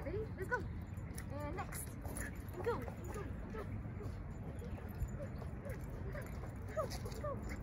Okay, ready? Let's go. And next. And go. And go. And go. Go. Go. Go. go. Good boy.